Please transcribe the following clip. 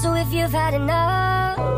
So if you've had enough,